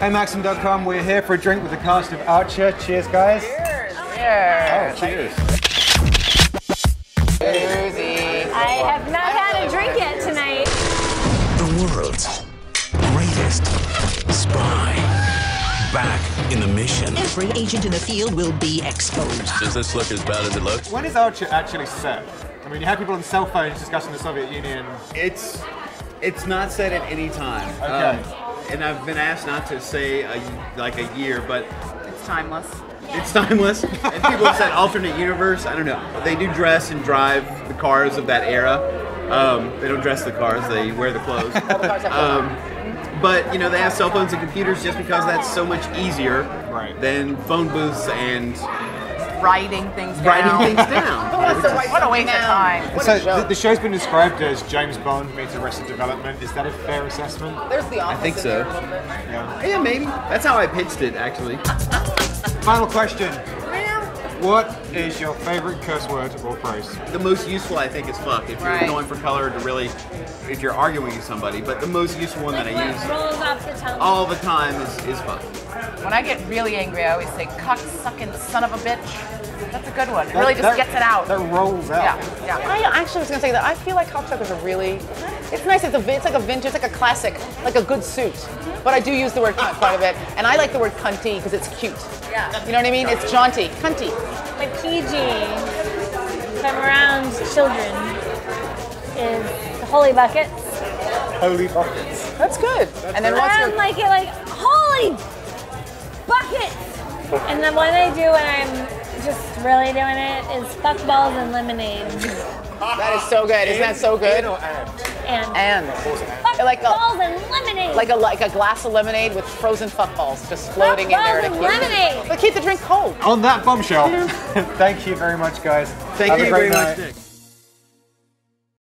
Hey, Maxim.com, we're here for a drink with the cast of Archer. Cheers, guys. Cheers. Oh, cheers. Susie. I have not had a drink yet tonight. The world's greatest spy. Back in the mission. Every agent in the field will be exposed. Does this look as bad as it looks? When is Archer actually set? I mean, you had people on cell phones discussing the Soviet Union. It's it's not set at any time. Okay. Um, and I've been asked not to say a, like a year, but It's timeless. it's timeless. and people have said alternate universe. I don't know. They do dress and drive the cars of that era. Um, they don't dress the cars; they wear the clothes. um, but you know, they have cell phones and computers just because that's so much easier Right. than phone booths and Writing things down. writing things down. What a waste of time. So the, the show's been described as James Bond meets Arrested Development. Is that a fair assessment? There's the I think so. there a bit. Yeah. Yeah, maybe. That's how I pitched it, actually. Final question. What is your favorite curse word or phrase? The most useful, I think, is fuck. If you're Right. going for color to really, if you're arguing with somebody, but the most useful one that I use rolls off the tongue. all the time is, is fuck. When I get really angry, I always say, "Cuck sucking son of a bitch." That's a good one. It really just That- gets it out. That rolls out. Yeah, yeah. I actually was gonna say that I feel like cocksucker is a really. It's nice. It's a. It's like a vintage, it's like a classic, like a good suit. Mm-hmm. But I do use the word cunt quite a bit, and I like the word cunty because it's cute. Yeah. You know what I mean? It's jaunty, cunty. My PG, if I'm around children, is the holy buckets. Holy buckets. That's good. and then what's I'm your? like it like holy buckets. And then what I do when I'm just really doing it is fuck balls and lemonade. That is so good. Isn't that so good? And And fuck like a- balls and lemonade. like a like a glass of lemonade with frozen fuck balls just floating in there. balls to and keep- lemonade. But keep the drink cold. On that bombshell, thank you very much, guys. Thank Have you great very night. much, Nick.